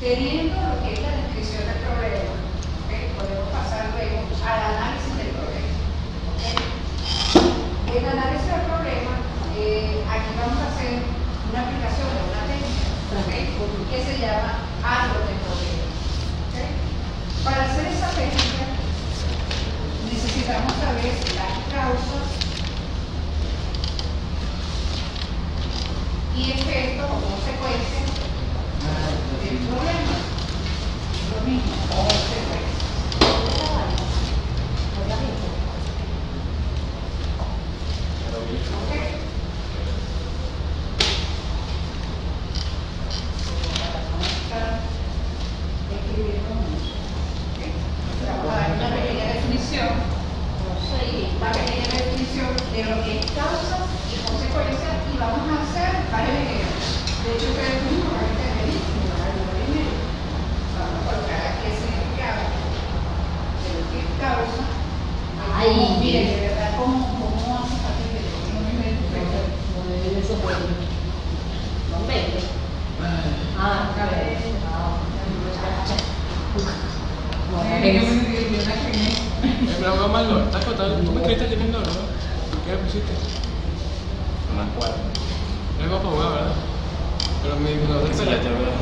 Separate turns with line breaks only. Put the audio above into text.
Teniendo lo que es la descripción del problema, ¿ok? podemos pasar luego al análisis del problema. ¿ok? El análisis del problema, eh, aquí vamos a hacer una aplicación de una técnica ¿ok? que se llama árbol de problema. Para hacer esa técnica necesitamos saber las causas y efectos de lo que es causa y consecuencia y vamos a hacer varios ejemplos. De hecho, ustedes mismos van a entender primero. Vamos a colocar aquí el significado de lo que es causa. De verdad, cómo, cómo hace para que no me cuenta.
Ah,
A ver.
Es.
Pero vamos mal, ¿estás contando? ¿Tú me leyendo, no? ¿Qué pusiste?
No me acuerdo.
Es más para jugar, ¿verdad? Pero me dijo,
te dicho yo.